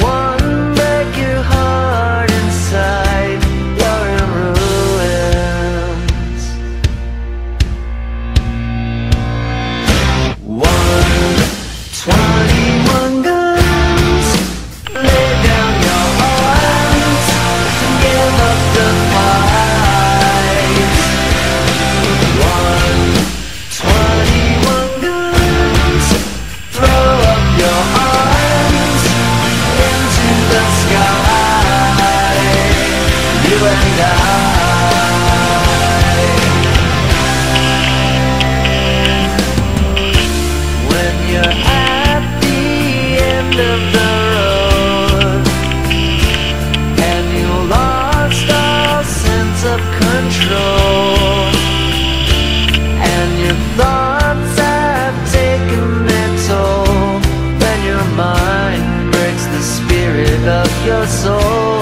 someone and When you're at the end of the road And you lost all sense of control And your thoughts have taken their toll Then your mind breaks the spirit of your soul.